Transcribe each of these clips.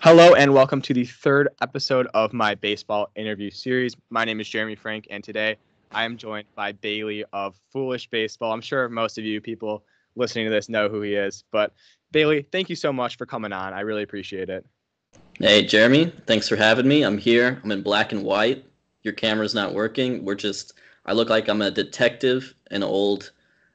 Hello and welcome to the third episode of my baseball interview series. My name is Jeremy Frank, and today I am joined by Bailey of Foolish Baseball. I'm sure most of you people listening to this know who he is, but Bailey, thank you so much for coming on. I really appreciate it. Hey, Jeremy, thanks for having me. I'm here. I'm in black and white. Your camera's not working. We're just, I look like I'm a detective in an old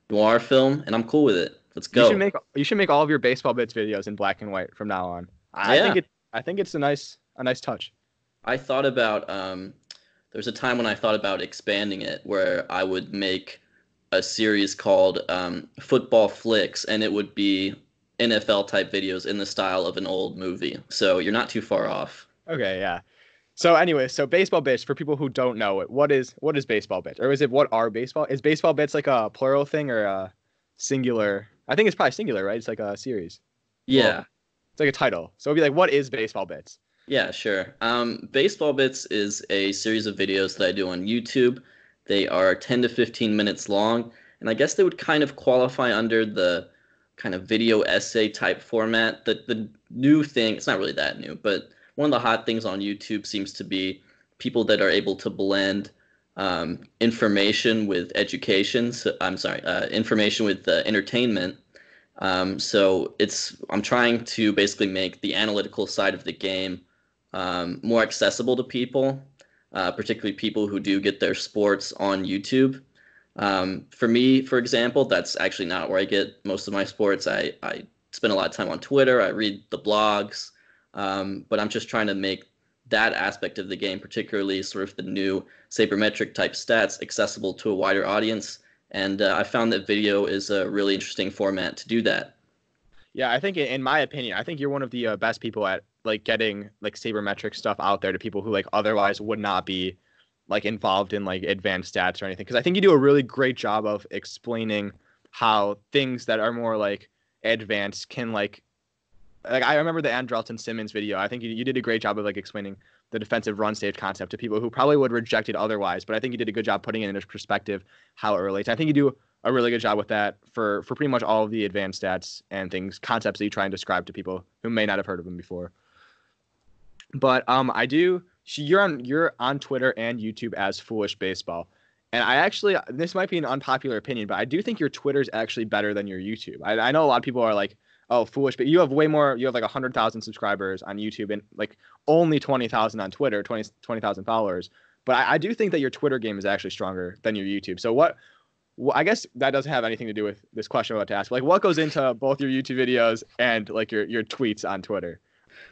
noir film, and I'm cool with it. Let's go. You should make you should make all of your baseball bits videos in black and white from now on. I Yeah. think it I think it's a nice a nice touch. I thought about, um, there was a time when I thought about expanding it where I would make a series called um, Football Flicks, and it would be NFL type videos in the style of an old movie. So you're not too far off. Okay, yeah. So anyway, so baseball bits for people who don't know it, what is what is baseball bits? Or is it what are baseball? Is baseball bits like a plural thing or a singular? I think it's probably singular, right? It's like a series. Yeah. It's like a title. So it'd be like, what is baseball bits? Yeah, sure. Um, Baseball Bits is a series of videos that I do on YouTube. They are 10 to 15 minutes long, and I guess they would kind of qualify under the kind of video essay type format. The, the new thing, it's not really that new, but one of the hot things on YouTube seems to be people that are able to blend um, information with education. So, I'm sorry, uh, information with uh, entertainment. Um, so it's I'm trying to basically make the analytical side of the game um, more accessible to people, uh, particularly people who do get their sports on YouTube. Um, for me, for example, that's actually not where I get most of my sports. I, I spend a lot of time on Twitter. I read the blogs, um, but I'm just trying to make that aspect of the game, particularly sort of the new sabermetric type stats, accessible to a wider audience. And uh, I found that video is a really interesting format to do that. Yeah, I think in my opinion, I think you're one of the uh, best people at like getting like sabermetric stuff out there to people who like otherwise would not be like involved in like advanced stats or anything. Because I think you do a really great job of explaining how things that are more like advanced can like like I remember the Andrelton Simmons video. I think you, you did a great job of like explaining the defensive run save concept to people who probably would reject it otherwise. But I think you did a good job putting it into perspective how it relates. I think you do a really good job with that for for pretty much all of the advanced stats and things concepts that you try and describe to people who may not have heard of them before. But um, I do. You're on you're on Twitter and YouTube as Foolish Baseball, and I actually this might be an unpopular opinion, but I do think your Twitter's actually better than your YouTube. I, I know a lot of people are like, oh, foolish, but you have way more. You have like hundred thousand subscribers on YouTube and like only twenty thousand on Twitter, 20 20,000 followers. But I, I do think that your Twitter game is actually stronger than your YouTube. So what? Well, I guess that doesn't have anything to do with this question I'm about to ask. Like, what goes into both your YouTube videos and like your your tweets on Twitter?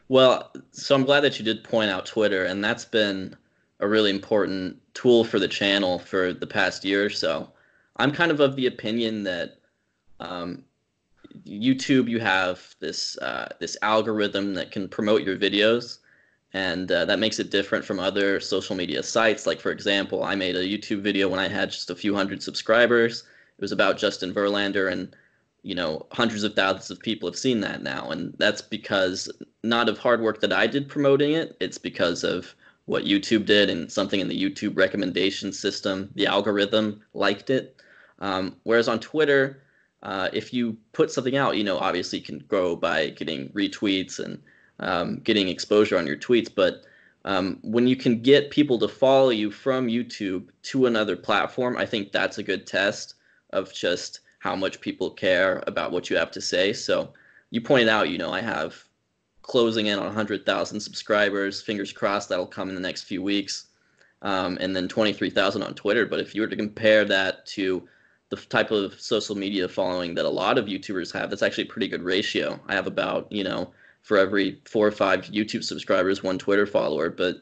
Well, so I'm glad that you did point out Twitter, and that's been a really important tool for the channel for the past year or so. I'm kind of of the opinion that um, YouTube, you have this uh, this algorithm that can promote your videos, and uh, that makes it different from other social media sites. Like for example, I made a YouTube video when I had just a few hundred subscribers. It was about Justin Verlander, and you know hundreds of thousands of people have seen that now, and that's because not of hard work that I did promoting it. It's because of what YouTube did and something in the YouTube recommendation system. The algorithm liked it. Um, whereas on Twitter, uh, if you put something out, you know, obviously you can grow by getting retweets and um, getting exposure on your tweets. But um, when you can get people to follow you from YouTube to another platform, I think that's a good test of just how much people care about what you have to say. So you pointed out, you know, I have closing in on 100,000 subscribers. Fingers crossed that'll come in the next few weeks. Um, and then 23,000 on Twitter. But if you were to compare that to the type of social media following that a lot of YouTubers have, that's actually a pretty good ratio. I have about, you know, for every four or five YouTube subscribers, one Twitter follower. But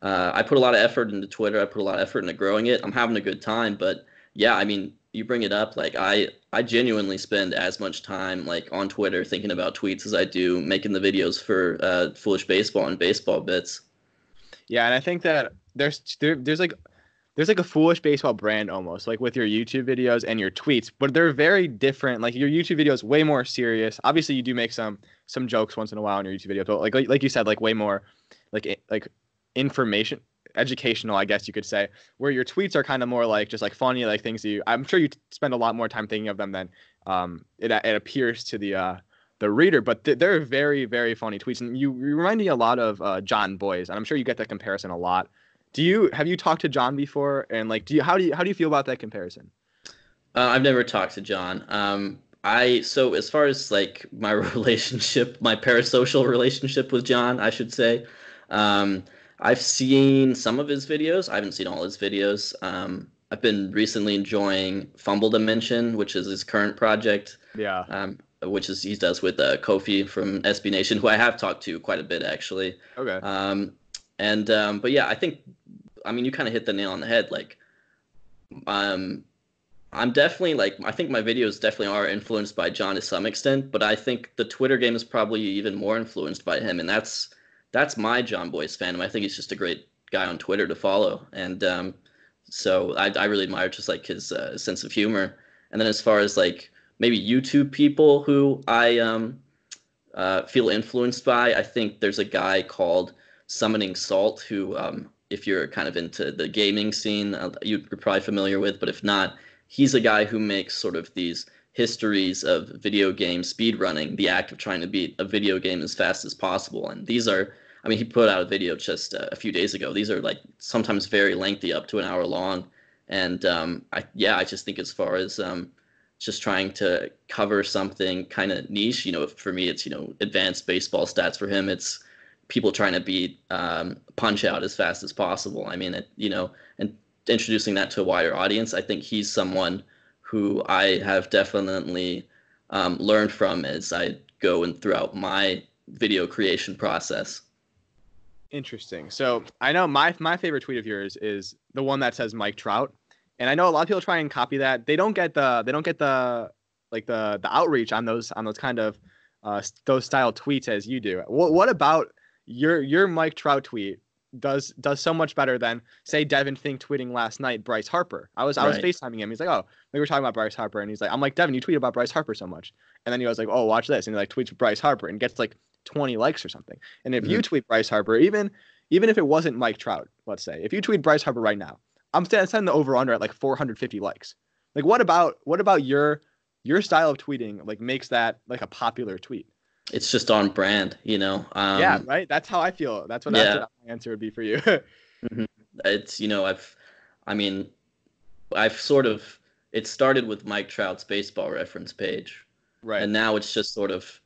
uh, I put a lot of effort into Twitter. I put a lot of effort into growing it. I'm having a good time. But yeah, I mean, you bring it up. Like I, I genuinely spend as much time like on Twitter thinking about tweets as I do making the videos for uh, Foolish Baseball and Baseball Bits. Yeah, and I think that there's there, there's like there's like a foolish baseball brand almost like with your YouTube videos and your tweets, but they're very different. Like your YouTube videos way more serious. Obviously, you do make some some jokes once in a while in your YouTube videos, but like like, you said, like way more like like information educational, I guess you could say, where your tweets are kind of more like just like funny, like things you. I'm sure you spend a lot more time thinking of them than um, it it appears to the uh, the reader, but th- they're very very funny tweets, and you, you remind me a lot of uh, Jon Bois, and I'm sure you get that comparison a lot. Do you have you talked to Jon before, and like, do you how do you how do you feel about that comparison? Uh, I've never talked to Jon. Um, I so as far as like my relationship, my parasocial relationship with Jon, I should say. Um, I've seen some of his videos. I haven't seen all his videos. Um, I've been recently enjoying Fumble Dimension, which is his current project. Yeah. Um, which is he does with uh, Kofie from SB Nation, who I have talked to quite a bit actually. Okay. Um, and um, but yeah, I think I mean you kind of hit the nail on the head. Like, um, I'm definitely like I think my videos definitely are influenced by Jon to some extent, but I think the Twitter game is probably even more influenced by him, and that's that's my Jon Bois fandom. I think he's just a great guy on Twitter to follow, and um, so I, I really admire just like his uh, sense of humor. And then as far as like maybe YouTube people who I um, uh, feel influenced by, I think there's a guy called Summoning Salt who, um, if you're kind of into the gaming scene, uh, you're probably familiar with. But if not, he's a guy who makes sort of these histories of video game speedrunning, the act of trying to beat a video game as fast as possible. And these are, I mean, he put out a video just uh, a few days ago. These are like sometimes very lengthy, up to an hour long. And um, I, yeah, I just think as far as um, just trying to cover something kind of niche, you know, for me, it's, you know, advanced baseball stats. For him, it's people trying to beat um, punch out as fast as possible. I mean, it, you know, and introducing that to a wider audience, I think he's someone who I have definitely um, learned from as I go and throughout my video creation process. Interesting. So I know my my favorite tweet of yours is the one that says Mike Trout, and I know a lot of people try and copy that. They don't get the they don't get the like the the outreach on those on those kind of uh, those style tweets as you do. What what about your your Mike Trout tweet does does so much better than say Devan Fink tweeting last night Bryce Harper. I was I was Right. FaceTiming him. He's like, oh, we were talking about Bryce Harper, and he's like, I'm like Devan, you tweet about Bryce Harper so much, and then he was like, oh, watch this, and he like tweets Bryce Harper and gets like 20 likes or something. And if you mm-hmm. tweet Bryce Harper, even even if it wasn't Mike Trout, let's say, if you tweet Bryce Harper right now, I'm setting the over under at like 450 likes. Like, what about what about your your style of tweeting like makes that like a popular tweet? It's just on brand, you know. Um, yeah, right. That's how I feel. That's what, yeah. that's what my answer would be for you. it's you know I've, I mean, I've sort of it started with Mike Trout's baseball reference page, right. and now it's just sort of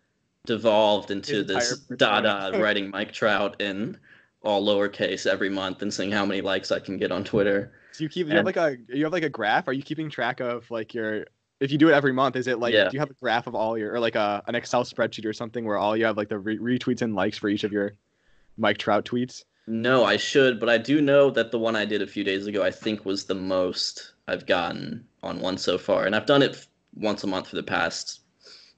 devolved into His this dada writing Mike Trout in all lowercase every month and seeing how many likes I can get on Twitter. Do you keep you have like a you have like a graph. Are you keeping track of like your if you do it every month? Is it like Yeah. do you have a graph of all your or like a an Excel spreadsheet or something where all you have like the re- retweets and likes for each of your Mike Trout tweets? No, I should, but I do know that the one I did a few days ago I think was the most I've gotten on one so far, and I've done it f- once a month for the past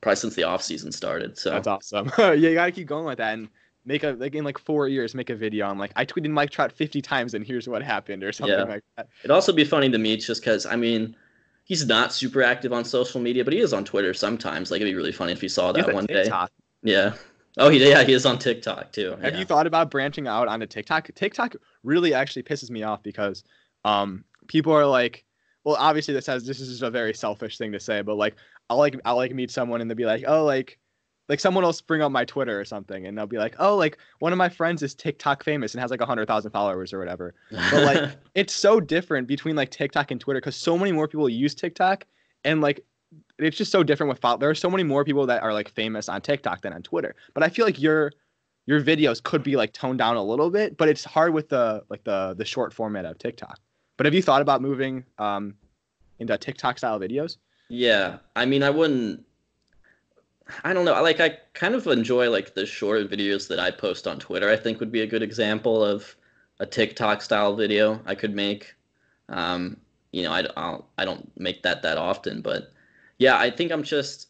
probably since the off season started. So That's awesome. yeah, you gotta keep going with that and make a like in like four years make a video on like I tweeted Mike Trout 50 times and here's what happened or something Yeah. like that. It'd also be funny to me just because, I mean, he's not super active on social media, but he is on Twitter sometimes. Like, it'd be really funny if he saw that one day. Yeah. Oh, he, yeah, he is on TikTok too. Have yeah. you thought about branching out onto TikTok? TikTok really actually pisses me off because um people are like, well, obviously this has this is just a very selfish thing to say, but like I'll like I'll like meet someone and they'll be like, oh, like like someone will bring up my Twitter or something and they'll be like, oh, like one of my friends is TikTok famous and has like a hundred thousand followers or whatever. But like it's so different between like TikTok and Twitter because so many more people use TikTok and like it's just so different with follow. There are so many more people that are like famous on TikTok than on Twitter. But I feel like your your videos could be like toned down a little bit, but it's hard with the like the the short format of TikTok. But have you thought about moving um into TikTok style videos? yeah. I mean, I wouldn't. I don't know. I like, I kind of enjoy like the short videos that I post on Twitter. I think would be a good example of a TikTok style video I could make. Um, you know, I, I'll, I don't make that that often, but yeah, I think I'm just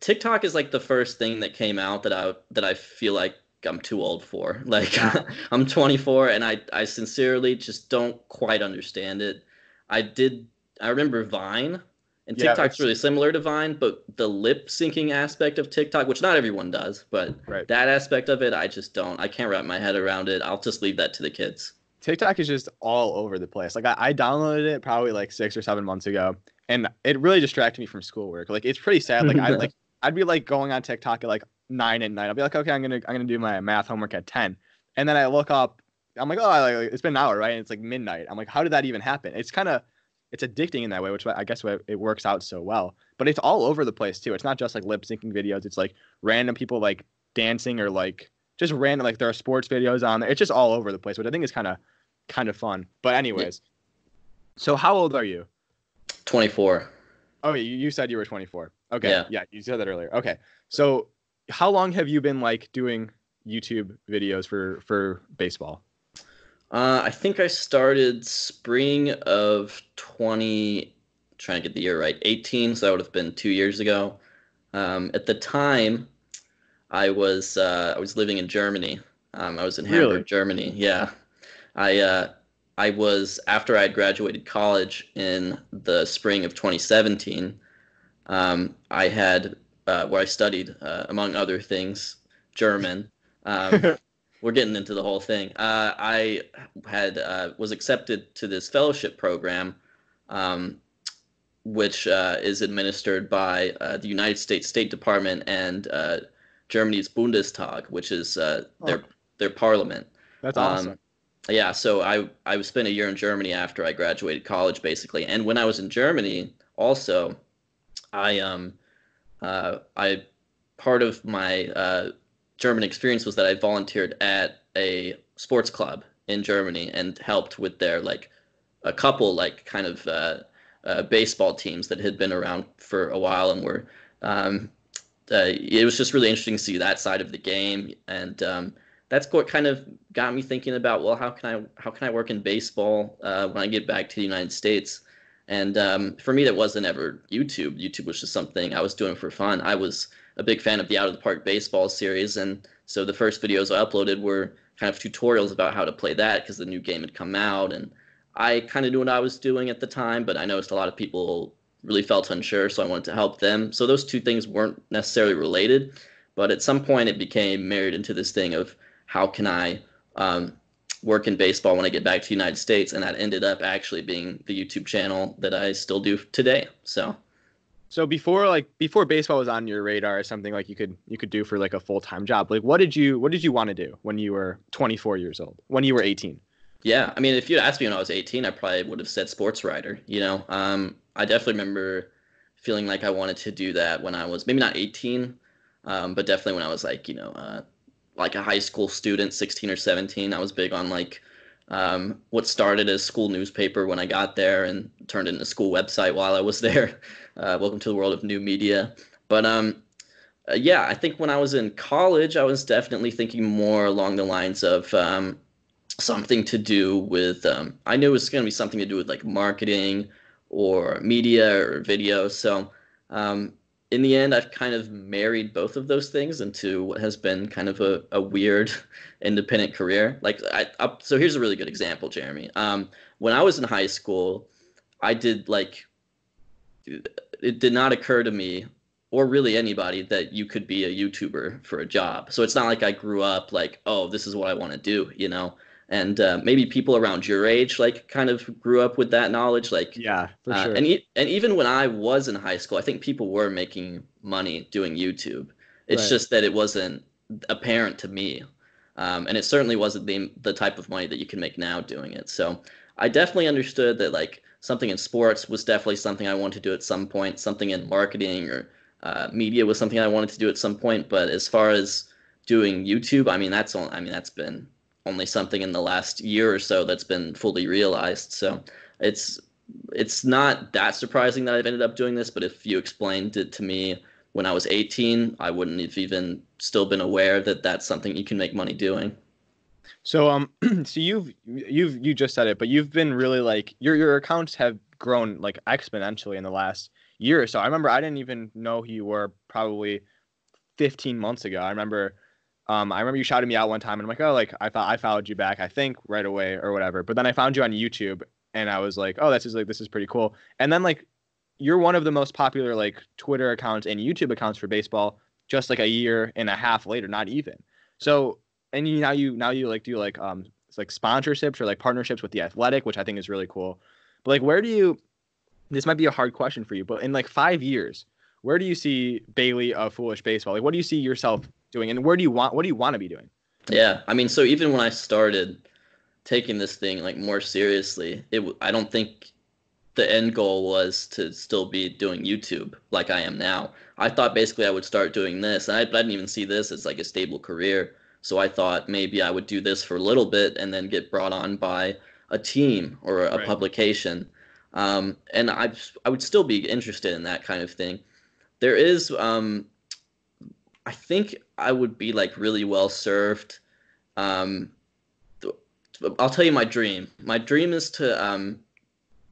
TikTok is like the first thing that came out that I that I feel like I'm too old for. Like. I'm 24 and I I sincerely just don't quite understand it. I did I remember Vine and Yeah, TikTok's really similar to Vine, but the lip syncing aspect of TikTok, which not everyone does, but Right. that aspect of it, I just don't. I can't wrap my head around it. I'll just leave that to the kids. TikTok is just all over the place. Like I, I downloaded it probably like six or seven months ago, and it really distracted me from schoolwork. Like it's pretty sad. Like I like I'd be like going on TikTok at like nine at night. I'll be like, okay, I'm gonna I'm gonna do my math homework at ten, and then I look up. I'm like, oh, like, it's been an hour, right? And it's like midnight. I'm like, how did that even happen? It's kind of it's addicting in that way, which I guess it works out so well. But it's all over the place too. It's not just like lip syncing videos. It's like random people like dancing or like just random like there are sports videos on there. It's just all over the place, which I think is kind of kind of fun. But anyways, so how old are you? 24. Oh, you, you said you were 24. Okay. Yeah. yeah, you said that earlier. Okay. So how long have you been like doing YouTube videos for for baseball? Uh, I think I started spring of 20, trying to get the year right, 18. So that would have been two years ago. Um, at the time, I was uh, I was living in Germany. Um, I was in Hamburg, really? Germany. Yeah, I uh, I was after I had graduated college in the spring of 2017. Um, I had uh, where I studied, uh, among other things, German. Um, we're getting into the whole thing. Uh, I had uh, was accepted to this fellowship program, um, which uh, is administered by uh, the United States State Department and uh, Germany's Bundestag, which is uh, their oh. their parliament. That's awesome. Um, yeah, so I I spent a year in Germany after I graduated college, basically, and when I was in Germany, also, I um, I part of my German experience was that I volunteered at a sports club in Germany and helped with their like a couple like kind of uh, uh, baseball teams that had been around for a while and were um, uh, it was just really interesting to see that side of the game. And um, that's what kind of got me thinking about well how can I how can I work in baseball uh, when I get back to the United States? And um, for me that wasn't ever YouTube. YouTube was just something I was doing for fun. I was a big fan of the Out of the Park baseball series, and so the first videos I uploaded were kind of tutorials about how to play that because the new game had come out, and I kind of knew what I was doing at the time, but I noticed a lot of people really felt unsure, so I wanted to help them. So those two things weren't necessarily related, but at some point it became married into this thing of how can I um, work in baseball when I get back to the United States, and that ended up actually being the YouTube channel that I still do today. So. So before like before baseball was on your radar as something like you could you could do for like a full time job, like what did you what did you want to do when you were 24 years old? When you were 18? Yeah, I mean, if you asked me when I was 18, I probably would have said sports writer. You know, um, I definitely remember feeling like I wanted to do that when I was maybe not 18, um, but definitely when I was like you know uh, like a high school student, 16 or 17. I was big on like um, what started as school newspaper when I got there and turned into school website while I was there. Uh, welcome to the world of new media. But um, uh, yeah, I think when I was in college, I was definitely thinking more along the lines of um, something to do with. Um, I knew it was going to be something to do with like marketing or media or video. So um, in the end, I've kind of married both of those things into what has been kind of a, a weird independent career. Like, I, I, so here's a really good example, Jeremy. Um, when I was in high school, I did like, it did not occur to me or really anybody that you could be a YouTuber for a job. So it's not like I grew up like, oh, this is what I want to do, you know? And uh, maybe people around your age like kind of grew up with that knowledge like yeah for uh, sure. and, e- and even when i was in high school i think people were making money doing youtube it's right. just that it wasn't apparent to me um, and it certainly wasn't the, the type of money that you can make now doing it so i definitely understood that like something in sports was definitely something i wanted to do at some point something in marketing or uh, media was something i wanted to do at some point but as far as doing youtube i mean that's all i mean that's been only something in the last year or so that's been fully realized. So it's it's not that surprising that I've ended up doing this, but if you explained it to me when I was 18, I wouldn't have even still been aware that that's something you can make money doing. So um so you've you've you just said it, but you've been really like your your accounts have grown like exponentially in the last year or so. I remember I didn't even know who you were probably 15 months ago. I remember um, I remember you shouted me out one time, and I'm like, oh, like I thought I followed you back, I think right away or whatever. But then I found you on YouTube, and I was like, oh, this is like this is pretty cool. And then like, you're one of the most popular like Twitter accounts and YouTube accounts for baseball. Just like a year and a half later, not even. So, and you now you now you like do like um like sponsorships or like partnerships with the Athletic, which I think is really cool. But like, where do you? This might be a hard question for you, but in like five years, where do you see Bailey of Foolish Baseball? Like, what do you see yourself doing, and where do you want what do you want to be doing? Yeah, I mean, so even when I started taking this thing like more seriously, it I don't think the end goal was to still be doing YouTube like I am now. I thought basically I would start doing this, and I, I didn't even see this as like a stable career. So I thought maybe I would do this for a little bit and then get brought on by a team or a right. publication. Um, and I I would still be interested in that kind of thing. There is um, I think I would be like really well served. Um, I'll tell you my dream. My dream is to um,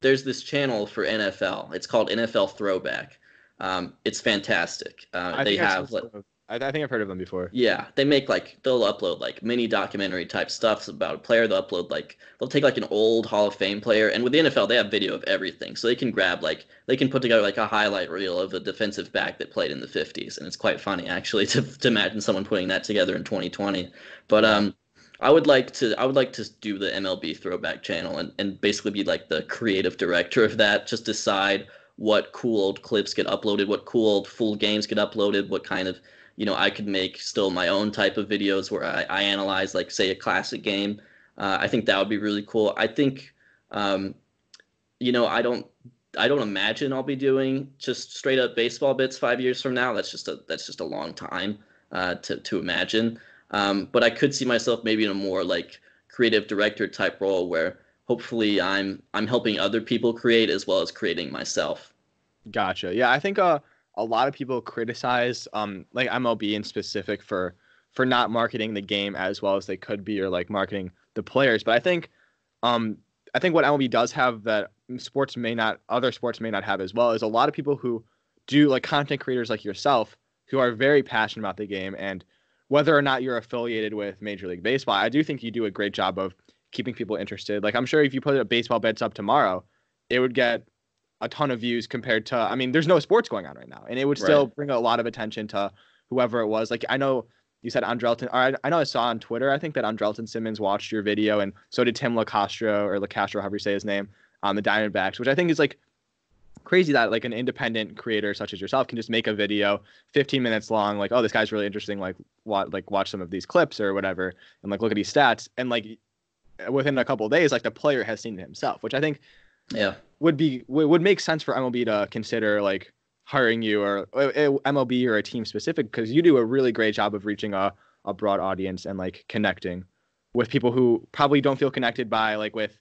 there's this channel for NFL. It's called NFL Throwback. Um, it's fantastic. Uh, they have like, I, I, think I've heard of them before. Yeah, they make like they'll upload like mini documentary type stuff about a player. They'll upload like they'll take like an old Hall of Fame player, and with the NFL they have video of everything, so they can grab like they can put together like a highlight reel of a defensive back that played in the 50s, and it's quite funny actually to to imagine someone putting that together in 2020. But um. I would like to I would like to do the MLB throwback channel and, and basically be like the creative director of that. Just decide what cool old clips get uploaded, what cool old full games get uploaded, what kind of you know, I could make still my own type of videos where I, I analyze, like, say, a classic game. Uh, I think that would be really cool. I think, um, you know, I don't, I don't imagine I'll be doing just straight up baseball bits five years from now. That's just a, that's just a long time uh, to to imagine. Um, but I could see myself maybe in a more like creative director type role where hopefully I'm I'm helping other people create as well as creating myself. Gotcha. Yeah, I think uh a lot of people criticize um like MLB in specific for for not marketing the game as well as they could be or like marketing the players. But I think um I think what MLB does have that sports may not other sports may not have as well is a lot of people who do like content creators like yourself who are very passionate about the game and whether or not you're affiliated with Major League Baseball, I do think you do a great job of keeping people interested. Like I'm sure if you put a baseball bits up tomorrow, it would get a ton of views compared to I mean, there's no sports going on right now, and it would still right. bring a lot of attention to whoever it was. Like I know you said Andrelton, or I, I know I saw on Twitter. I think that Andrelton Simmons watched your video, and so did Tim LaCastro or LaCastro, however you say his name, on the Diamondbacks, which I think is like crazy that like an independent creator such as yourself can just make a video 15 minutes long like oh this guy's really interesting like what like watch some of these clips or whatever and like look at these stats and like within a couple days like the player has seen it himself which i think yeah would be would make sense for MLB to consider like hiring you or uh, uh, MLB or a team specific because you do a really great job of reaching a, a broad audience and like connecting with people who probably don't feel connected by like with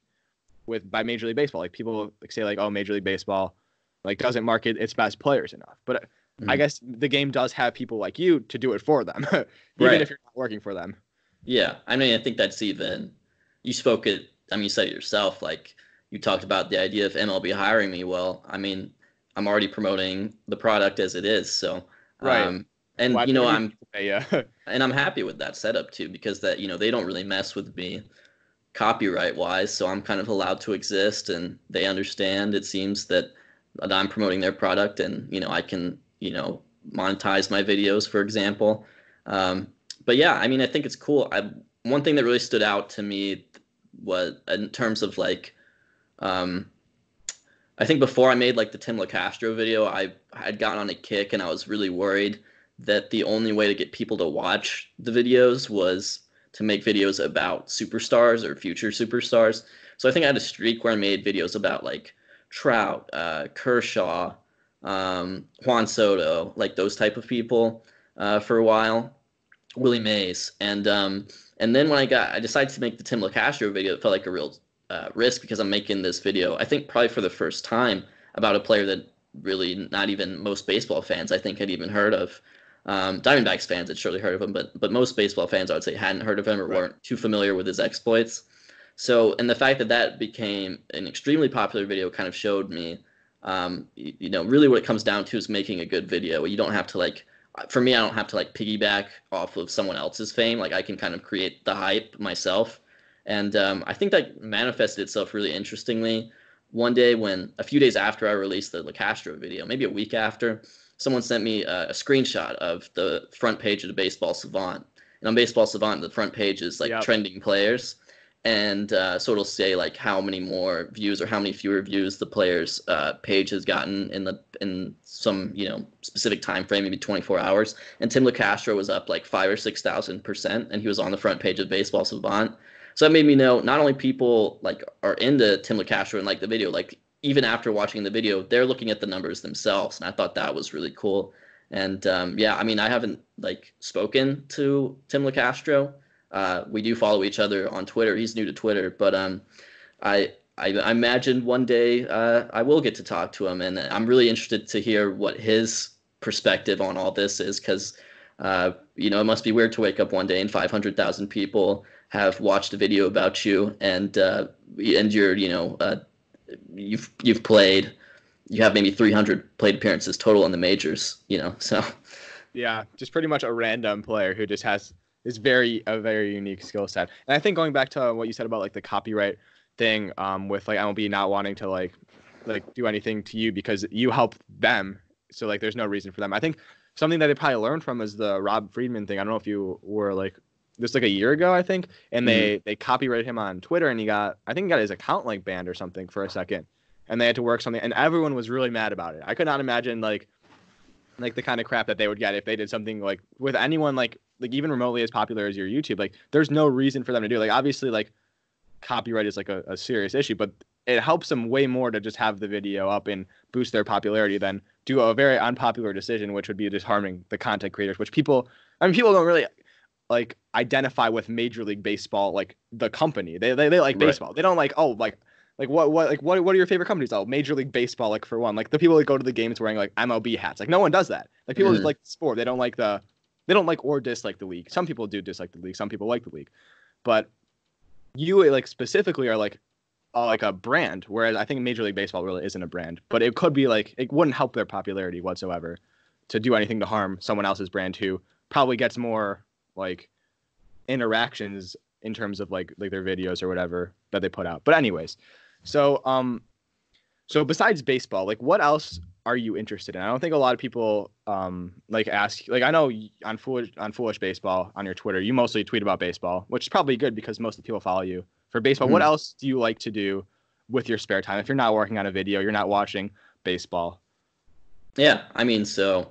with by Major League Baseball. Like people like say like oh Major League Baseball like doesn't market its best players enough. But mm-hmm. I guess the game does have people like you to do it for them, even right. if you're not working for them. Yeah, I mean I think that's even you spoke it. I mean you said it yourself like you talked about the idea of MLB hiring me. Well, I mean, I'm already promoting the product as it is. So, right. Um, and Why you know, I'm yeah, and I'm happy with that setup too because that you know they don't really mess with me copyright wise, so I'm kind of allowed to exist, and they understand. It seems that that I'm promoting their product, and you know, I can you know monetize my videos, for example. Um, but yeah, I mean, I think it's cool. I, one thing that really stood out to me was in terms of like um, I think before I made like the Tim Locastro video, I had gotten on a kick and I was really worried that the only way to get people to watch the videos was to make videos about superstars or future superstars. So I think I had a streak where I made videos about like Trout, uh, Kershaw, um, Juan Soto, like those type of people uh, for a while, Willie Mays, and um, and then when I got, I decided to make the Tim Locastro video. It felt like a real uh, risk because I'm making this video. I think probably for the first time about a player that really not even most baseball fans I think had even heard of. Um, Diamondbacks fans had surely heard of him, but but most baseball fans I would say hadn't heard of him or right. weren't too familiar with his exploits. So, and the fact that that became an extremely popular video kind of showed me, um, you, you know, really what it comes down to is making a good video. You don't have to like, for me, I don't have to like piggyback off of someone else's fame. Like I can kind of create the hype myself and um, I think that manifested itself really interestingly. One day, when a few days after I released the Locastro video, maybe a week after, someone sent me a, a screenshot of the front page of the Baseball Savant. And on Baseball Savant, the front page is like yep. trending players. and uh, so it'll say like how many more views or how many fewer views the player's uh, page has gotten in the in some you know specific time frame, maybe 24 hours. And Tim Locastro was up like five or six thousand percent, and he was on the front page of Baseball Savant. So that made me know not only people like are into Tim Locastro and like the video, like even after watching the video, they're looking at the numbers themselves, and I thought that was really cool. And um, yeah, I mean, I haven't like spoken to Tim Locastro. Uh, we do follow each other on Twitter. He's new to Twitter, but um, I, I, I imagine one day uh, I will get to talk to him, and I'm really interested to hear what his perspective on all this is, because uh, you know it must be weird to wake up one day and 500,000 people have watched a video about you, and uh, and you're you know uh, you've you've played you have maybe 300 plate appearances total in the majors, you know. So yeah, just pretty much a random player who just has is very a very unique skill set. And I think going back to what you said about like the copyright thing um, with like MLB not wanting to like like do anything to you because you help them, so like there's no reason for them. I think something that they probably learned from is the Rob Friedman thing. I don't know if you were like this like a year ago, I think, and they mm-hmm. they copyrighted him on Twitter, and he got I think he got his account like banned or something for a second, and they had to work something, and everyone was really mad about it. I could not imagine like like the kind of crap that they would get if they did something like with anyone like like even remotely as popular as your YouTube, like there's no reason for them to do. It. Like obviously, like copyright is like a, a serious issue, but it helps them way more to just have the video up and boost their popularity than do a very unpopular decision, which would be just harming the content creators. Which people, I mean, people don't really like identify with Major League Baseball, like the company. They they, they like baseball. Right. They don't like oh like like what what like what what are your favorite companies? Oh, Major League Baseball, like for one. Like the people that go to the games wearing like MLB hats. Like no one does that. Like people mm-hmm. just like the sport. They don't like the they don't like or dislike the league. Some people do dislike the league. Some people like the league, but you like specifically are like uh, like a brand. Whereas I think Major League Baseball really isn't a brand, but it could be like it wouldn't help their popularity whatsoever to do anything to harm someone else's brand who probably gets more like interactions in terms of like like their videos or whatever that they put out. But anyways, so um so besides baseball, like what else are you interested in? I don't think a lot of people um like ask like I know on foolish on foolish baseball on your Twitter you mostly tweet about baseball, which is probably good because most of the people follow you for baseball. Mm-hmm. What else do you like to do with your spare time if you're not working on a video, you're not watching baseball? Yeah, I mean, so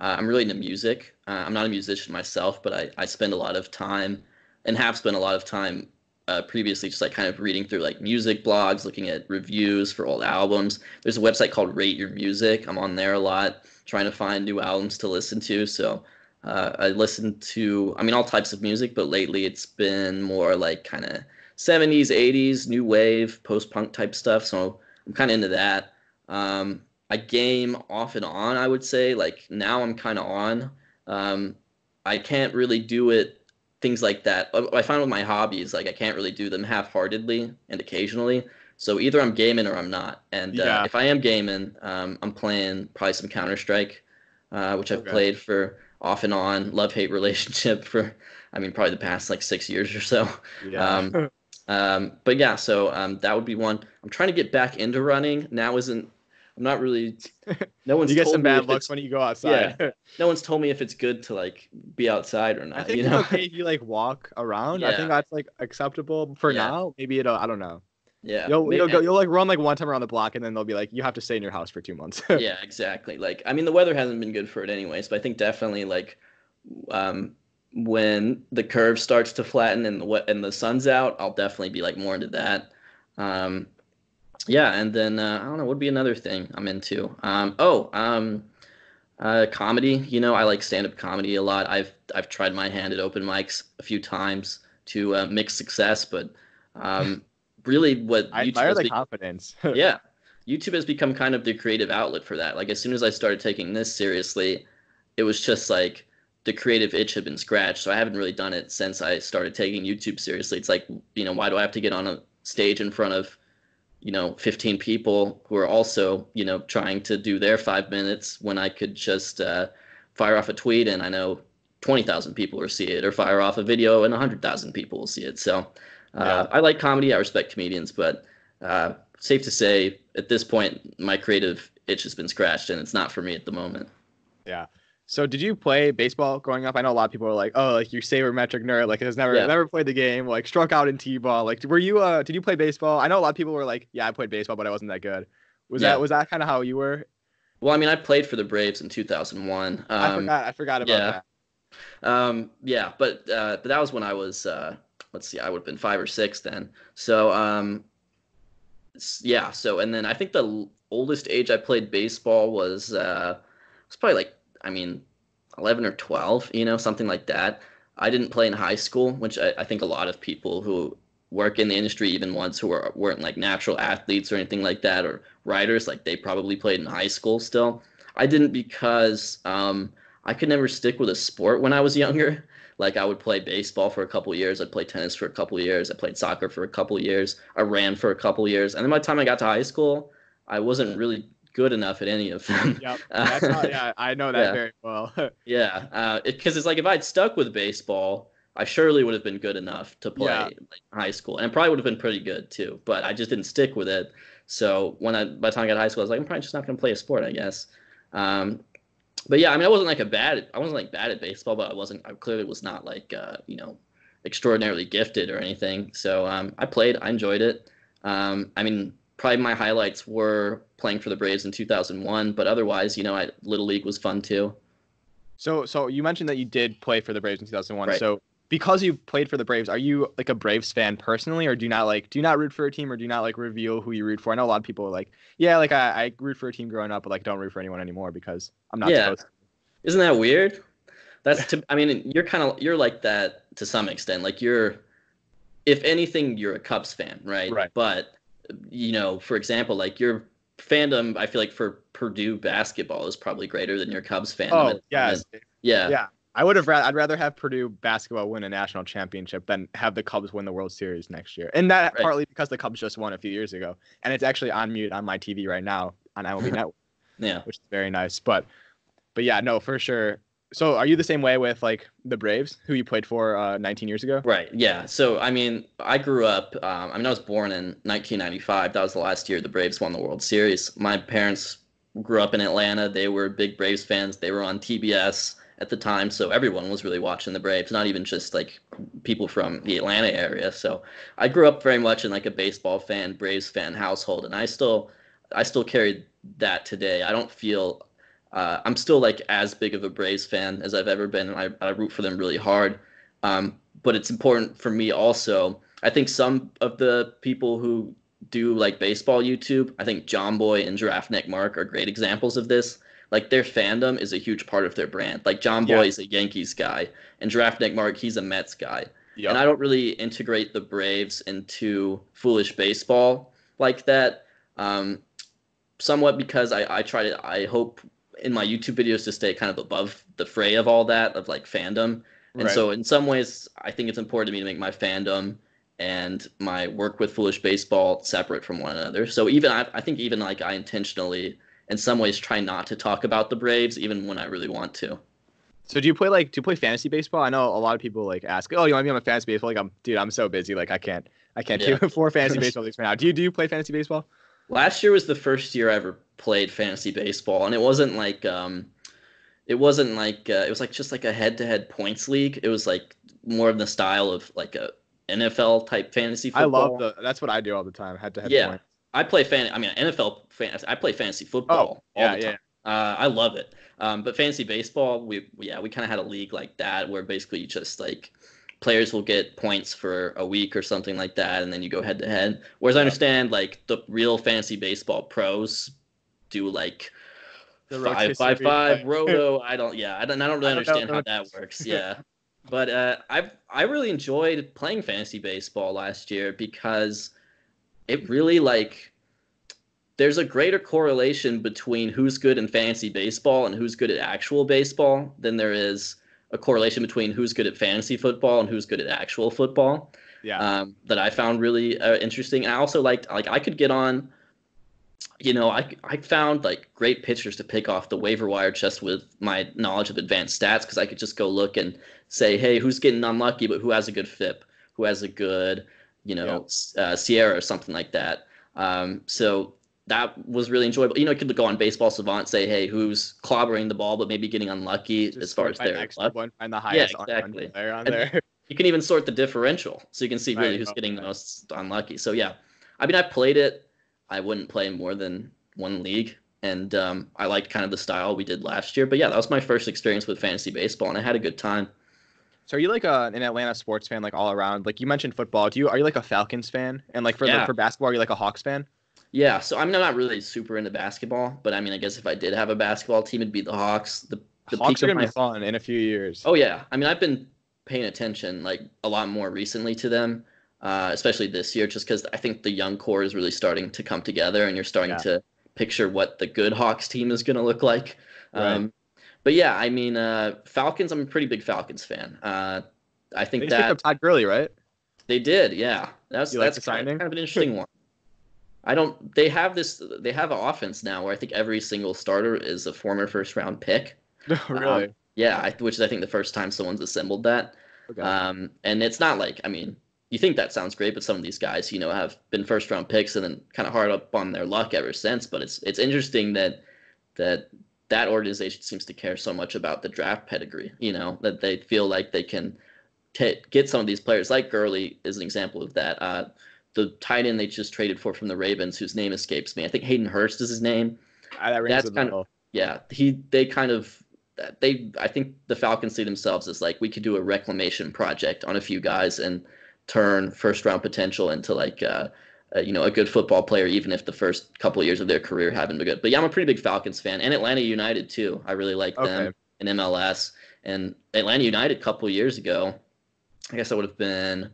uh, I'm really into music. Uh, I'm not a musician myself, but I I spend a lot of time and have spent a lot of time uh, previously just like kind of reading through like music blogs, looking at reviews for old albums. There's a website called Rate Your Music. I'm on there a lot, trying to find new albums to listen to. So uh, I listen to, I mean, all types of music, but lately it's been more like kind of 70s, 80s, new wave, post punk type stuff. So I'm kind of into that. Um, I game off and on, I would say. Like now I'm kind of on. Um, I can't really do it things like that. I find with my hobbies, like I can't really do them half-heartedly and occasionally. So either I'm gaming or I'm not. And uh, yeah. if I am gaming, um, I'm playing probably some Counter Strike, uh, which I've okay. played for off and on love hate relationship for, I mean, probably the past like six years or so. Yeah. Um, um, but yeah, so um, that would be one. I'm trying to get back into running. Now isn't I'm not really. No one's. you get some bad looks when you go outside. Yeah. no one's told me if it's good to like be outside or not. I think you know? it's okay if you like walk around. Yeah. I think that's like acceptable for yeah. now. Maybe it'll. I don't know. Yeah. You'll maybe, you'll go. You'll like run like one time around the block, and then they'll be like, you have to stay in your house for two months. yeah, exactly. Like, I mean, the weather hasn't been good for it anyways, but I think definitely like, um, when the curve starts to flatten and the and the sun's out, I'll definitely be like more into that. Um, yeah, and then uh, I don't know what would be another thing I'm into. Um, oh, um, uh, comedy. You know, I like stand-up comedy a lot. I've I've tried my hand at open mics a few times to uh, mixed success, but um, really, what I admire the be- confidence. yeah, YouTube has become kind of the creative outlet for that. Like as soon as I started taking this seriously, it was just like the creative itch had been scratched. So I haven't really done it since I started taking YouTube seriously. It's like, you know, why do I have to get on a stage in front of you know 15 people who are also you know trying to do their five minutes when i could just uh, fire off a tweet and i know 20000 people will see it or fire off a video and 100000 people will see it. So uh, yeah. i like comedy i respect comedians but uh, safe to say at this point my creative itch has been scratched and it's not for me at the moment. Yeah So did you play baseball growing up? I know a lot of people are like, "Oh, like you sabermetric nerd, like has never Yeah. never played the game, like struck out in t-ball." Like, were you uh did you play baseball? I know a lot of people were like, "Yeah, I played baseball, but I wasn't that good." Was Yeah. that was that kind of how you were? Well, I mean, I played for the Braves in 2001. I Um, forgot. I forgot about yeah. that. Um, yeah, but uh, but that was when I was uh, let's see, I would have been five or six then. So um, yeah, so and then I think the l- oldest age I played baseball was uh, was probably like I mean, eleven or twelve, you know, something like that. I didn't play in high school, which I, I think a lot of people who work in the industry, even ones who are, weren't like natural athletes or anything like that, or writers, like they probably played in high school still. I didn't because um, I could never stick with a sport when I was younger. Like I would play baseball for a couple years, I'd play tennis for a couple years, I played soccer for a couple years, I ran for a couple years, and then by the time I got to high school, I wasn't really good enough at any of them. Yep. That's how, yeah, I know that Yeah. very well. Yeah, uh, because it's like if I'd stuck with baseball, I surely would have been good enough to play Yeah. like high school, and it probably would have been pretty good too. But I just didn't stick with it. So when I by the time I got to high school, I was like, I'm probably just not going to play a sport, I guess. Um, but yeah, I mean, I wasn't like a bad, I wasn't like bad at baseball, but I wasn't, I clearly was not like, uh, you know, extraordinarily gifted or anything. So um, I played, I enjoyed it. Um, I mean, probably my highlights were playing for the Braves in 2001, but otherwise, you know, I, Little League was fun too. so so you mentioned that you did play for the Braves in 2001. Right. So because you played for the Braves, are you like a Braves fan personally, or do you not like do you not root for a team, or do you not like reveal who you root for? I know a lot of people are like, yeah, like I, I root for a team growing up, but like don't root for anyone anymore because I'm not Yeah. supposed. to. Isn't that weird? That's to, I mean, you're kind of you're like that to some extent. Like you're, if anything, you're a Cubs fan, right? Right. But you know, for example, like your fandom, I feel like for Purdue basketball is probably greater than your Cubs fandom. Oh And- yes, yeah, Yeah. I would have. Ra- I'd rather have Purdue basketball win a national championship than have the Cubs win the World Series next year. And that Right. partly because the Cubs just won a few years ago, and it's actually on mute on my TV right now on MLB Network, yeah. which is very nice. But, but yeah, no, for sure. So, are you the same way with like the Braves, who you played for uh, 19 years ago? Right. Yeah. So I mean, I grew up. Um, I mean, I was born in 1995. That was the last year the Braves won the World Series. My parents grew up in Atlanta. They were big Braves fans. They were on TBS at the time, so everyone was really watching the Braves. Not even just like people from the Atlanta area. So I grew up very much in like a baseball fan, Braves fan household, and I still, I still carry that today. I don't feel. Uh, I'm still like as big of a Braves fan as I've ever been, and I, I root for them really hard. Um, but it's important for me also. I think some of the people who do like baseball YouTube, I think Jomboy and Giraffe Neck Marc are great examples of this. Like their fandom is a huge part of their brand. Like Jomboy Yeah. is a Yankees guy, and Giraffe Neck Marc he's a Mets guy. Yeah. And I don't really integrate the Braves into foolish baseball like that. Um, somewhat because I, I try to I hope in my YouTube videos to stay kind of above the fray of all that of like fandom. And Right. so in some ways I think it's important to me to make my fandom and my work with foolish baseball separate from one another. So even I, I think even like I intentionally in some ways try not to talk about the Braves even when I really want to. So do you play like do you play fantasy baseball? I know a lot of people like ask, "Oh, you want to be on a fantasy baseball?" Like, I'm dude, I'm so busy. Like, I can't, I can't Yeah. do four fantasy baseball leagues right now. Do you do you play fantasy baseball? Last year was the first year I ever played fantasy baseball, and it wasn't like um, it wasn't like uh, it was like just like a head-to-head points league. It was like more of the style of like a NFL type fantasy Football. I love the. That's what I do all the time. Head to head. Yeah. point. I play fan. I mean NFL fantasy. I play fantasy football. Oh, yeah, all the yeah. time. Uh, I love it. Um, but fantasy baseball, we yeah, we kind of had a league like that where basically you just like players will get points for a week or something like that, and then you go head to head. Whereas I understand like the real fantasy baseball pros do like The five rotisserie, five roto. I don't yeah, I don't I don't really I don't know understand how that works. Yeah. But uh, I I really enjoyed playing fantasy baseball last year because it really like there's a greater correlation between who's good in fantasy baseball and who's good at actual baseball than there is a correlation between who's good at fantasy football and who's good at actual football Yeah. um, that I found really uh, interesting. And I also liked like I could get on, you know, I I found like great pitchers to pick off the waiver wire just with my knowledge of advanced stats because I could just go look and say, hey, who's getting unlucky, but who has a good FIP, who has a good, you know, s- uh, SIERA or something like that. Um, so that was really enjoyable. You know, you could go on Baseball Savant, say, hey, who's clobbering the ball but maybe getting unlucky Just as far as their luck. one, find the highest Yeah, exactly. on player on there. You can even sort the differential, so you can see really Right, who's getting the most unlucky. So yeah, I mean, I played it. I wouldn't play more than one league, and um, I liked kind of the style we did last year. But yeah, that was my first experience with fantasy baseball, and I had a good time. So are you like a, an Atlanta sports fan, like all around? Like you mentioned football. Do you are you like a Falcons fan? And like for Yeah. like for basketball, are you like a Hawks fan? Yeah, so I'm not really super into basketball, but I mean, I guess if I did have a basketball team, it'd be the Hawks. The, the Hawks are gonna my be fun in a few years. Oh yeah, I mean I've been paying attention like a lot more recently to them, uh, especially this year, just because I think the young core is really starting to come together, and you're starting Yeah. to picture what the good Hawks team is going to look like. Right. Um, but yeah, I mean uh, Falcons. I'm a pretty big Falcons fan. Uh, I think picked that up Todd Gurley, right? they did. Yeah, that's like that's the kind of, kind of an interesting one. I don't. They have this. They have an offense now where I think every single starter is a former first round pick. really? Um, yeah, I, which is I think the first time someone's assembled that. okay. Um, and it's not like I mean, you think that sounds great, but some of these guys, you know, have been first round picks and then kind of hard up on their luck ever since. But it's it's interesting that that that organization seems to care so much about the draft pedigree. You know, that they feel like they can ta get some of these players, like Gurley is an example of that. Uh, the tight end they just traded for from the Ravens, whose name escapes me. I think Hayden Hurst is his name. Ah, that rings that's kind of- yeah he they kind of they i think the falcons see themselves as like we could do a reclamation project on a few guys and turn first round potential into like uh, uh, you know a good football player even if the first couple of years of their career haven't been good. But yeah i'm a pretty big falcons fan and atlanta united too. I really like them Okay. in mls and atlanta united a couple of years ago i guess that would have been uh,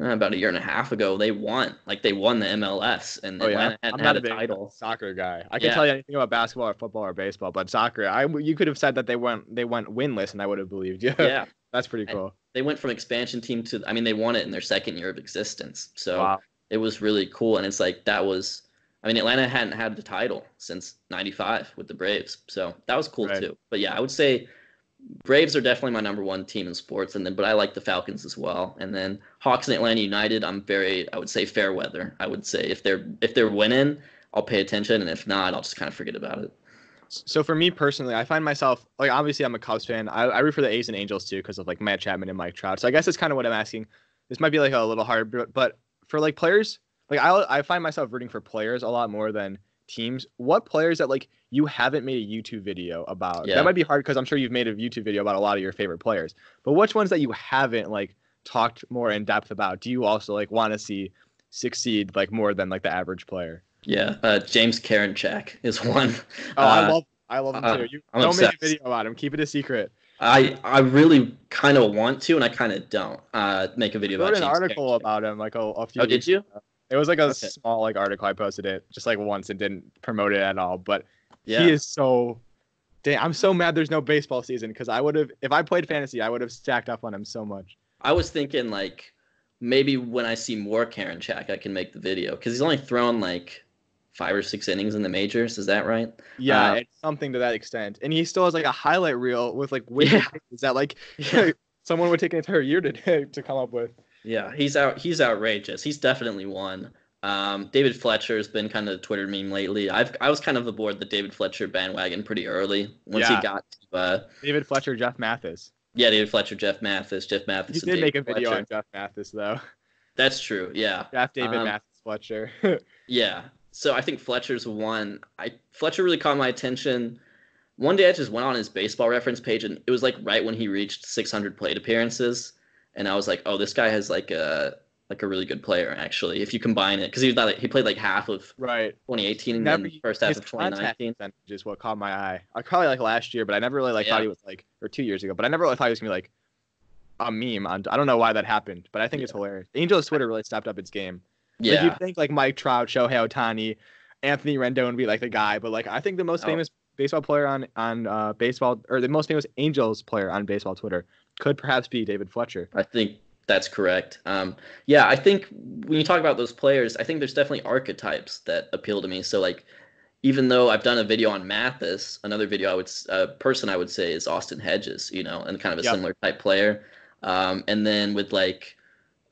Uh, about a year and a half ago they won like they won the mls and Oh yeah, atlanta I'm had a big title soccer guy. I can Yeah. tell you anything about basketball or football or baseball, but soccer, I you could have said that they went they went winless, and I would have believed you. yeah that's pretty cool. they went from expansion team to I mean they won it in their second year of existence. So Wow. it was really cool and it's like that was I mean Atlanta hadn't had the title since 95 with the Braves. So that was cool Right. too. But yeah, I would say Braves are definitely my number one team in sports and then but I like the Falcons as well. And then Hawks and Atlanta United, I'm very I would say fair weather. I would say if they're if they're winning, I'll pay attention and if not, I'll just kind of forget about it. So for me personally, I find myself like obviously I'm a Cubs fan. I, I root for the A's and Angels too because of like Matt Chapman and Mike Trout. So I guess that's kind of what I'm asking. This might be like a little hard, but, but for like players, like I I find myself rooting for players a lot more than teams. What players that like you haven't made a YouTube video about? Yeah. That might be hard because I'm sure you've made a YouTube video about a lot of your favorite players. But which ones that you haven't like talked more in depth about? Do you also like want to see succeed like more than like the average player? Yeah, uh, James Karinchak is one. Oh, I Uh, love I love him uh, too. You I'm don't make a video about him. Keep it a secret. I I really kind of want to, and I kind of don't uh, make a video I about wrote an James article Karinchak. about him like a, a few. Oh, did you? ago. It was like a Okay. small like article. I posted it just like once and didn't promote it at all. But Yeah. he is so. Dang, I'm so mad there's no baseball season because I would have if I played fantasy I would have stacked up on him so much. I was thinking like maybe when I see more Karinchak, I can make the video because he's only thrown like five or six innings in the majors. Is that right? Yeah, Uh, something to that extent, and he still has like a highlight reel with like wicked Yeah. pitches that like Yeah. someone would take an entire year to to come up with. Yeah, he's out. He's outrageous. He's definitely one. Um, David Fletcher has been kind of the Twitter meme lately. I've I was kind of aboard the David Fletcher bandwagon pretty early once Yeah. he got to uh, David Fletcher, Jeff Mathis. yeah David Fletcher, Jeff Mathis, Jeff Mathis. You did make a David video Fletcher. on Jeff Mathis though. That's true. Yeah. Jeff David Um, Mathis Fletcher. Yeah. So I think Fletcher's one. I Fletcher really caught my attention. One day I just went on his baseball reference page and it was like right when he reached 600 plate appearances, and I was like, oh, this guy has like a like a really good player actually. If you combine it, because he was not, he played like half of right. 2018 and Never then first half of 2019. percentage is what caught my eye. I probably like last year, but I never really like thought he was like or two years ago, but I never really thought he was gonna be like a meme. On, I don't know why that happened, but I think it's hilarious. Angels Twitter really stepped up its game. Like Yeah. you think like Mike Trout, Shohei Ohtani, Anthony Rendon would be like the guy, but like I think the most Oh. famous baseball player on on uh, baseball or the most famous Angels player on baseball Twitter could perhaps be David Fletcher. I think that's correct. Um, yeah, I think when you talk about those players, I think there's definitely archetypes that appeal to me. So like, even though I've done a video on Mathis, another video I would uh, person I would say is Austin Hedges, you know, and kind of a Yep. similar type player. Um, and then with like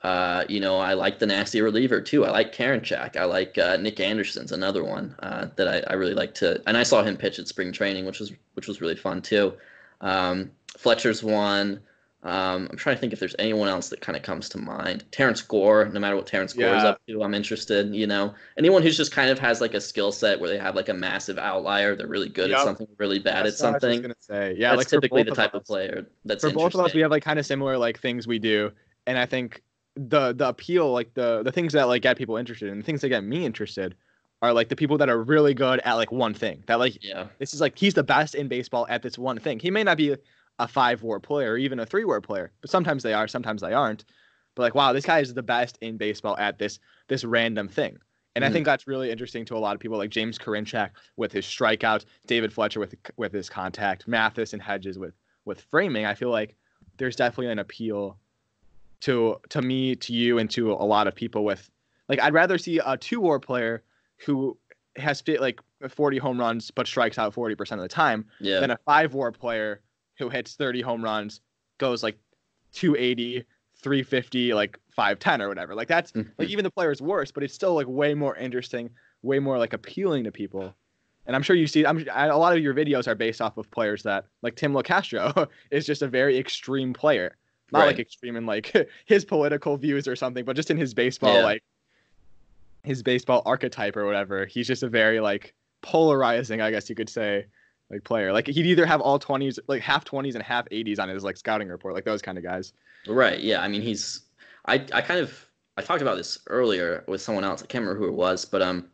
Uh, you know, I like the nasty reliever too. I like Karinchak. I like uh, Nick Anderson's another one uh, that I, I, really like to. And I saw him pitch at spring training, which was which was really fun too. Um, Fletcher's one. Um, I'm trying to think if there's anyone else that kind of comes to mind. Terrence Gore, no matter what Terrence Gore yeah. is up to, I'm interested. You know, anyone who's just kind of has like a skill set where they have like a massive outlier, they're really good yep. at something, really bad that's at something. I was gonna say, yeah, that's like typically the type of, of player that's for both of us. We have like kind of similar like things we do, and I think the the appeal, like the the things that like get people interested, and the things that get me interested, are like the people that are really good at like one thing. That like, yeah, this is like he's the best in baseball at this one thing. He may not be a five war player or even a three war player. But sometimes they are, sometimes they aren't. But like, wow, this guy is the best in baseball at this this random thing. And mm-hmm. I think that's really interesting to a lot of people, like James Karinchak with his strikeouts, David Fletcher with with his contact, Mathis and Hedges with with framing. I feel like there's definitely an appeal to to me, to you, and to a lot of people with like I'd rather see a two war player who has fit like 40 home runs but strikes out 40% of the time yeah. than a five war player who hits 30 home runs goes like 280, 350, like 510 or whatever. Like that's mm-hmm. like even the player's worse, but it's still like way more interesting, way more like appealing to people. And I'm sure you see, I'm a lot of your videos are based off of players that like Tim Locastro is just a very extreme player. Not right. like extreme in like his political views or something, but just in his baseball yeah. like his baseball archetype or whatever. He's just a very like polarizing, I guess you could say, like player. Like he'd either have all twenties, like half twenties and half eighties on his like scouting report, like those kind of guys. Right. Yeah. I mean, he's. I I kind of I talked about this earlier with someone else. I can't remember who it was, but um,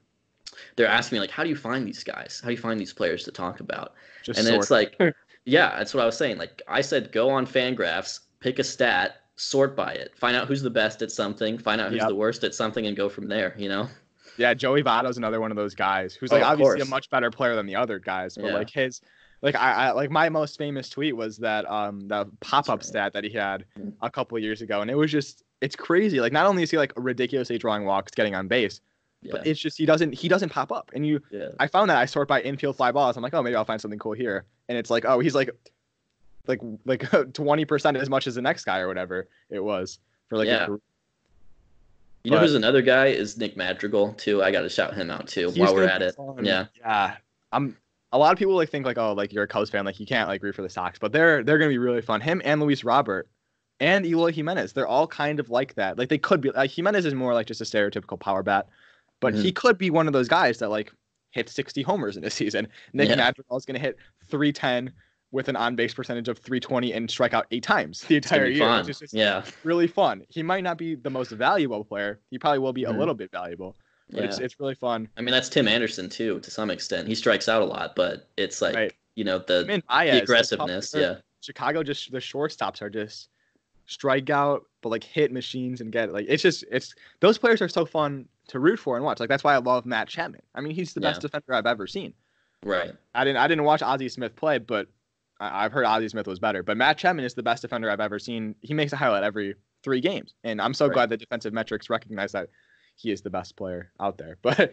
they're asking me like, how do you find these guys? How do you find these players to talk about? Just and it's like, yeah, that's what I was saying. Like I said, go on Fangraphs, pick a stat, sort by it, find out who's the best at something, find out who's yep. the worst at something, and go from there. You know. Yeah, Joey Votto's another one of those guys who's like oh, obviously course. a much better player than the other guys, but yeah. like his like I, I, like my most famous tweet was that um the pop up stat that he had mm. a couple years ago, and it was just it's crazy. Like not only is he like ridiculously drawing walks, getting on base, yeah. but it's just he doesn't he doesn't pop up. And you, yeah. I found that I sort by infield fly balls. I'm like, oh maybe I'll find something cool here, and it's like oh he's like like like twenty percent as much as the next guy or whatever it was for like yeah. You but, know who's another guy is Nick Madrigal too. I got to shout him out too while we're at it. Fun. Yeah. Yeah. I'm a lot of people like think like oh like you're a Cubs fan like you can't like root for the Sox, but they're they're gonna be really fun. Him and Luis Robert and Eloy Jimenez, they're all kind of like that. Like they could be like Jimenez is more like just a stereotypical power bat, but mm-hmm. he could be one of those guys that like hit 60 homers in a season. Nick yeah. Madrigal is gonna hit 310 with an on base percentage of 320 and strike out eight times the entire year. Just yeah. really fun. He might not be the most valuable player. He probably will be mm-hmm. a little bit valuable. But yeah. it's it's really fun. I mean, that's Tim Anderson too, to some extent. He strikes out a lot, but it's like right. you know the, I mean, the aggressiveness. The yeah. Chicago just the shortstops are just strike out, but like hit machines and get like it's just it's those players are so fun to root for and watch. Like that's why I love Matt Chapman. I mean, he's the yeah. best defender I've ever seen. Right. I didn't I didn't watch Ozzie Smith play, but I've heard Ozzie Smith was better, but Matt Chapman is the best defender I've ever seen. He makes a highlight every three games, and I'm so right. glad the defensive metrics recognize that he is the best player out there. But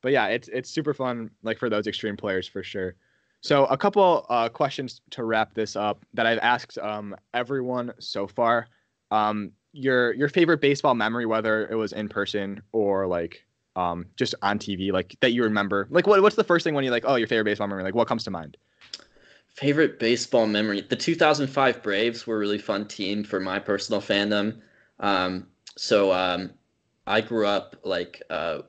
but yeah, it's it's super fun like for those extreme players for sure. So a couple uh, questions to wrap this up that I've asked um, everyone so far. Um, your your favorite baseball memory, whether it was in person or like um, just on TV, like that you remember. Like what what's the first thing when you like oh your favorite baseball memory? Like what comes to mind? Favorite baseball memory: the 2005 Braves were a really fun team for my personal fandom. Um, so um, I grew up like uh,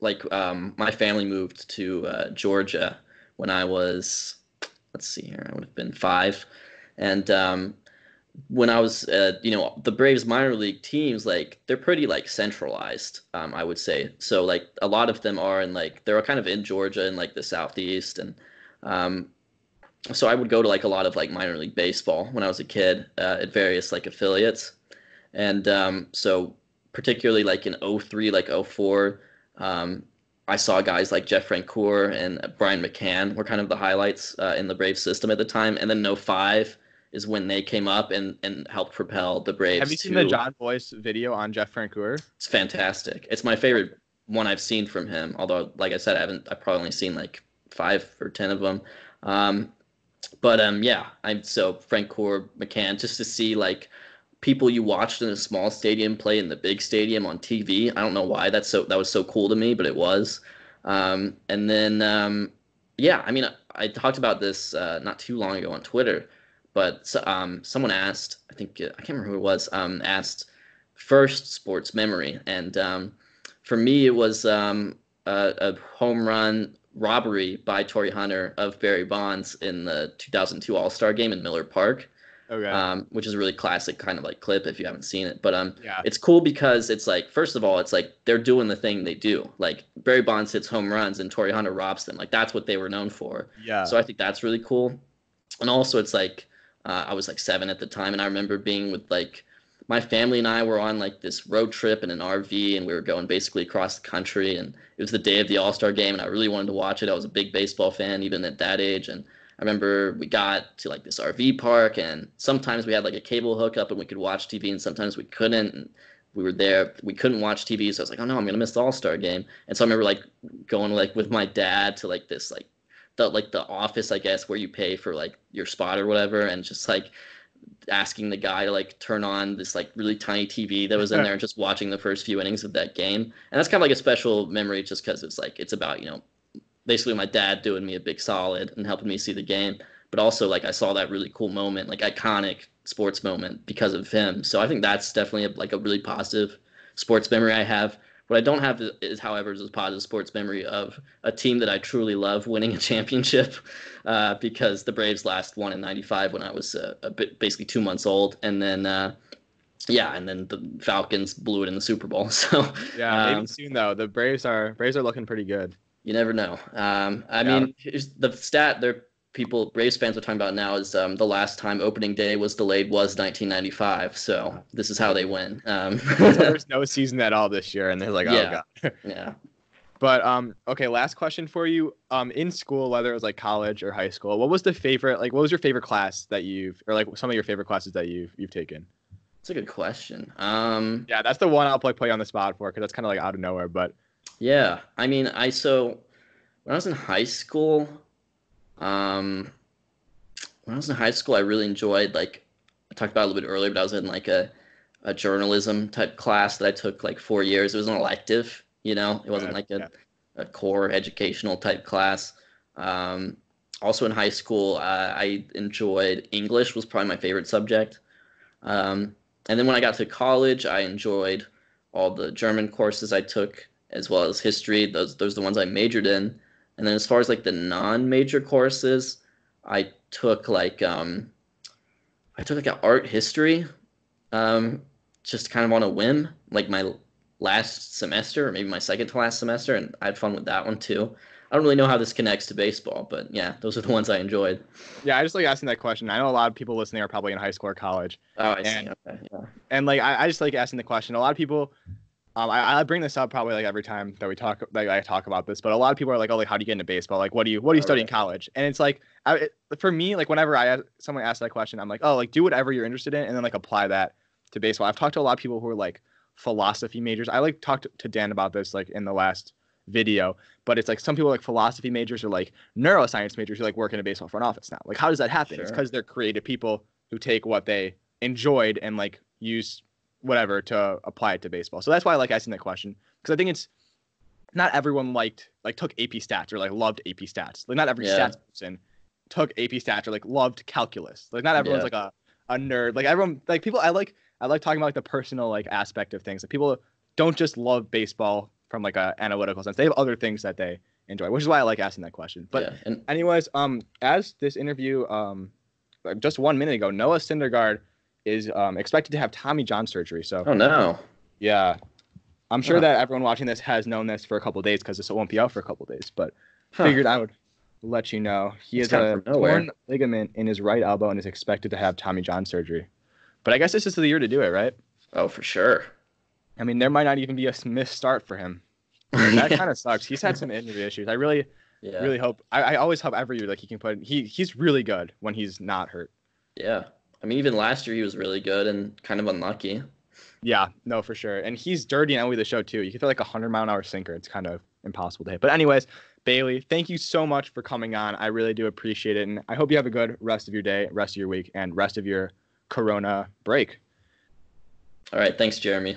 like um, my family moved to uh, Georgia when I was let's see here I would have been five, and um, when I was uh, you know the Braves minor league teams like they're pretty like centralized um, I would say so like a lot of them are in like they're kind of in Georgia in like the southeast and um, so I would go to like a lot of like minor league baseball when I was a kid uh, at various like affiliates, and um, so particularly like in 03, like 04, um, I saw guys like Jeff Francoeur and Brian McCann were kind of the highlights uh, in the Braves system at the time, and then 05 is when they came up and, and helped propel the Braves. Have you seen the Jon Bois video on Jeff Francoeur? It's fantastic. It's my favorite one I've seen from him. Although, like I said, I haven't. I've probably only seen like five or ten of them. Um, but um, yeah, I'm so Francoeur McCann just to see like people you watched in a small stadium play in the big stadium on TV. I don't know why that's so that was so cool to me, but it was. Um, and then um, yeah, I mean, I, I talked about this uh, not too long ago on Twitter, but um, someone asked, I think I can't remember who it was, um, asked first sports memory, and um, for me it was um, a, a home run robbery by Torii Hunter of Barry Bonds in the 2002 All Star Game in Miller Park. Okay. Um, which is a really classic kind of like clip if you haven't seen it. But um, yeah. it's cool because it's like first of all, it's like they're doing the thing they do. Like Barry Bonds hits home runs and Torii Hunter robs them. Like that's what they were known for. Yeah. So I think that's really cool. And also, it's like uh, I was like seven at the time, and I remember being with like my family and I were on like this road trip in an RV, and we were going basically across the country. And it was the day of the All Star game, and I really wanted to watch it. I was a big baseball fan, even at that age, and I remember we got to like this RV park, and sometimes we had like a cable hookup and we could watch TV, and sometimes we couldn't. And we were there, we couldn't watch TV, so I was like, oh no, I'm gonna miss the All Star game. And so I remember like going like with my dad to like this like the like the office, I guess, where you pay for like your spot or whatever, and just like asking the guy to like turn on this like really tiny TV that was in there and just watching the first few innings of that game. And that's kind of like a special memory just because it's like it's about you know basically my dad doing me a big solid and helping me see the game. But also like I saw that really cool moment, like iconic sports moment because of him. So I think that's definitely a, like a really positive sports memory I have. What I don't have is, however, is a positive sports memory of a team that I truly love winning a championship, uh, because the Braves last won in '95 when I was uh, a bit, basically two months old, and then uh, yeah, and then the Falcons blew it in the Super Bowl. So yeah, maybe um, soon though. The Braves are Braves are looking pretty good you never know. Um, I yeah. mean, the stat there people Braves fans are talking about now is um, the last time opening day was delayed was 1995. So this is how they win. Um, there's no season at all this year, and they're like, oh yeah. god. yeah. But um, okay, last question for you. Um, in school, whether it was like college or high school, what was the favorite? Like, what was your favorite class that you've, or like some of your favorite classes that you've you've taken? That's a good question. Um, yeah, that's the one I'll put you on the spot for because that's kind of like out of nowhere. But yeah, I mean, I so when I was in high school, um, when I was in high school, I really enjoyed like I talked about a little bit earlier, but I was in like a a journalism type class that I took like four years. It was an elective, you know, it wasn't like a, yeah. a core educational type class. Um, also in high school, uh, I enjoyed English was probably my favorite subject. Um, and then when I got to college, I enjoyed all the German courses I took as well as history. Those those are the ones I majored in. And then as far as like the non-major courses, I took like um, I took like an art history, um, just kind of on a whim, like my last semester or maybe my second to last semester, and I had fun with that one too. I don't really know how this connects to baseball, but yeah, those are the ones I enjoyed. Yeah, I just like asking that question. I know a lot of people listening are probably in high school or college. Oh, I and, see. Okay, yeah. And like I, I just like asking the question. A lot of people um, I, I bring this up probably like every time that we talk, like I talk about this, but a lot of people are like, "Oh, like how do you get into baseball? Like, what do you, what do you study in college?" And it's like, I, it, for me, like whenever I someone asks that question, I'm like, "Oh, like do whatever you're interested in, and then like apply that to baseball." I've talked to a lot of people who are like philosophy majors. I like talked to Dan about this like in the last video, but it's like some people like philosophy majors or like neuroscience majors who like work in a baseball front office now. Like, how does that happen? Sure. It's because they're creative people who take what they enjoyed and like use whatever to apply it to baseball. So that's why I like asking that question because I think it's not everyone liked like took AP stats or like loved AP stats. Like not every yeah. stats person took AP stats or like loved calculus. Like not everyone's yeah. like a, a nerd. Like everyone like people I like I like talking about like the personal like aspect of things. Like people don't just love baseball from like a analytical sense. They have other things that they enjoy, which is why I like asking that question. But yeah, and- anyways, um as this interview um just one minute ago, Noah Syndergaard is um, expected to have Tommy John surgery. So. Oh no. Yeah, I'm sure huh. that everyone watching this has known this for a couple days because this won't be out for a couple days. But huh. figured I would let you know he has a torn ligament in his right elbow and is expected to have Tommy John surgery. But I guess this is the year to do it, right? Oh, for sure. I mean, there might not even be a missed start for him. that kind of sucks. He's had some injury issues. I really, yeah. really hope. I, I always hope every year like he can put. He he's really good when he's not hurt. Yeah. I mean, even last year he was really good and kind of unlucky. Yeah, no, for sure. And he's dirty and with the show too. You can throw like a hundred mile an hour sinker. It's kind of impossible to hit. But anyways, Bailey, thank you so much for coming on. I really do appreciate it, and I hope you have a good rest of your day, rest of your week, and rest of your Corona break. All right. Thanks, Jeremy.